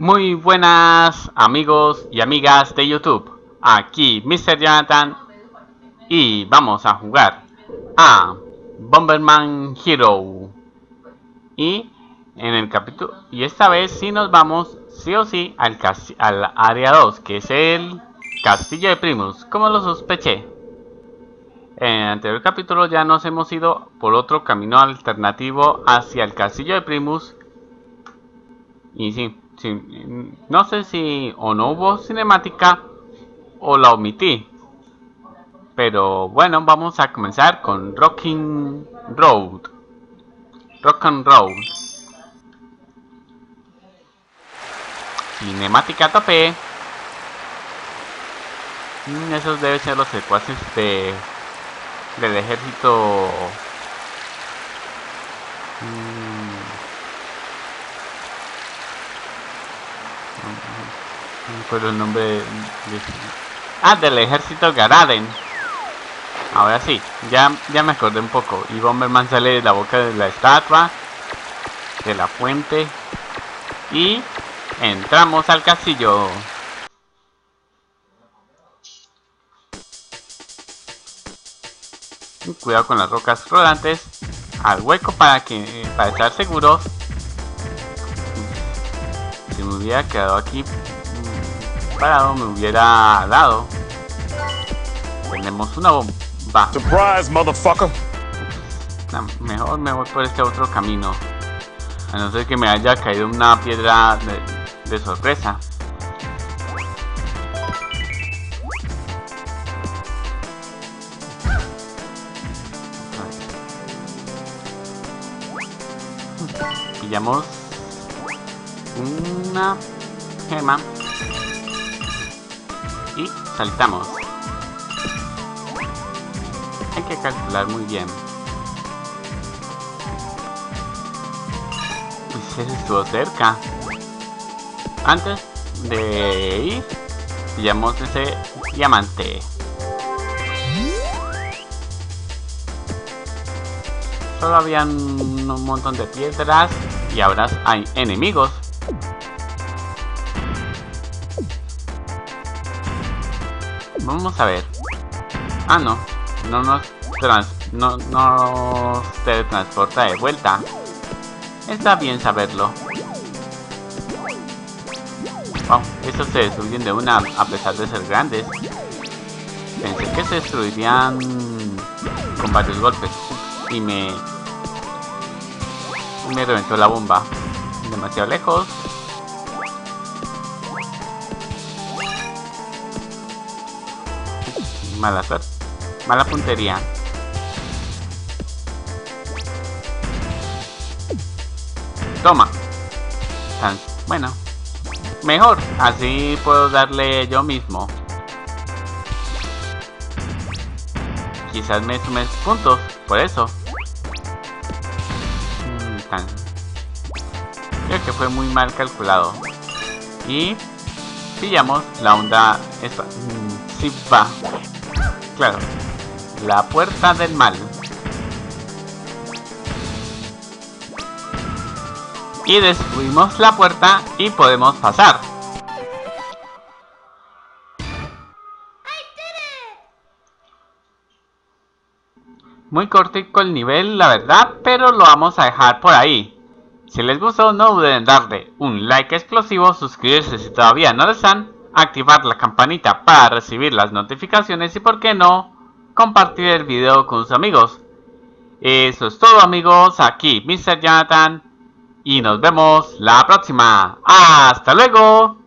Muy buenas amigos y amigas de YouTube. Aquí Mr. Jonathan y vamos a jugar a Bomberman Hero. Y en el capítulo y esta vez sí nos vamos sí o sí al, al área 2, que es el castillo de Primus, como lo sospeché. En el anterior capítulo ya nos hemos ido por otro camino alternativo hacia el castillo de Primus. Y sí, no sé si o no hubo cinemática o la omití. Pero bueno, vamos a comenzar con Rocking Road. Rock and Roll. Cinemática a tope. Mm, esos deben ser los secuaces de del ejército. No, el nombre Ah, del ejército Garaden. Ahora sí, ya, ya me acordé un poco. Y Bomberman sale de la boca de la estatua, de la fuente. Y entramos al castillo. Cuidado con las rocas rodantes. Al hueco para que para estar seguros. Me hubiera quedado aquí mm, parado, me hubiera dado. Tenemos una bomba. Surprise, motherfucker. mejor me voy por este otro camino. A no ser que me haya caído una piedra de sorpresa. pillamos una gema y saltamos. Hay que calcular muy bien. Pues estuvo cerca. Antes de ir, pillamos ese diamante. Solo habían un montón de piedras y ahora hay enemigos. Vamos a ver. Ah, no. No nos, trans, no, no teletransporta de vuelta. Está bien saberlo. Wow, estos se destruyen de una a pesar de ser grandes. Pensé que se destruirían con varios golpes. Y me me reventó la bomba. Demasiado lejos. Mala suerte. Mala puntería. Toma. bueno. Mejor. Así puedo darle yo mismo. Quizás me sumes puntos. Por eso. Creo que fue muy mal calculado. Y pillamos la onda esta. Sí va. Claro. La puerta del mal. Y destruimos la puerta y podemos pasar. Muy cortico el nivel, la verdad, pero lo vamos a dejar por ahí. Si les gustó, no duden en darle un like explosivo, suscribirse si todavía no lo están, activar la campanita para recibir las notificaciones y, por qué no, compartir el video con sus amigos. Eso es todo amigos, aquí Mr. Jonathan y nos vemos la próxima. ¡Hasta luego!